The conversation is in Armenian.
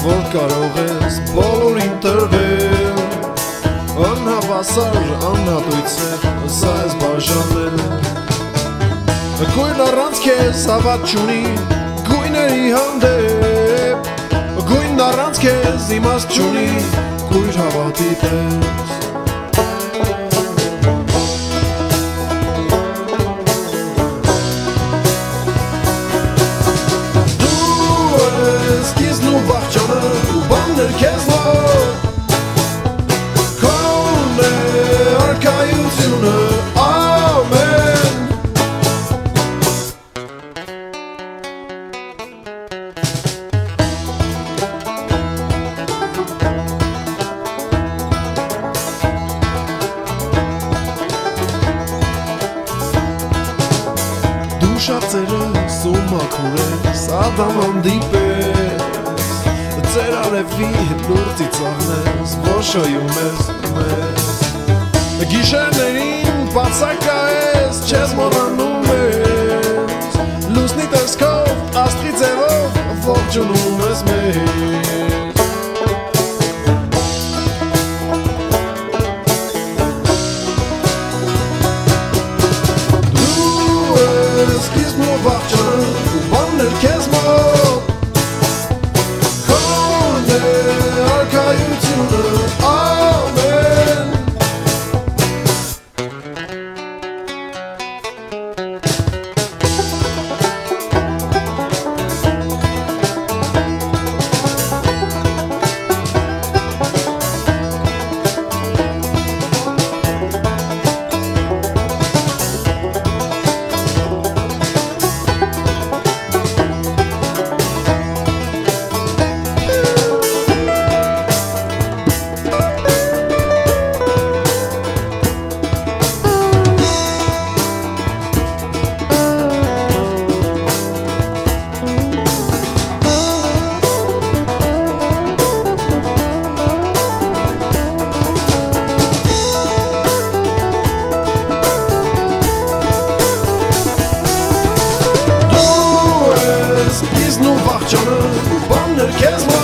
կարող ես բոլորին տրվել Անհավասար, անհատույցեր, սա ես բաժանել Գույն առանց քեզ հավատ չունի, գույների հանդեպ Գույն առանց քեզ իմաստ չունի, գույր հավատի պես շացերս ու մաքուրես ադամ հանդիպես Ձեր արևի հետ լուրծի ծաղնես Ոշոյում ես մեզ Գիշերներին բացակա ես Չես մոնանում ես Լուսնի տեսքով աստղի ձևով Ողջունում ես մեզ the cares.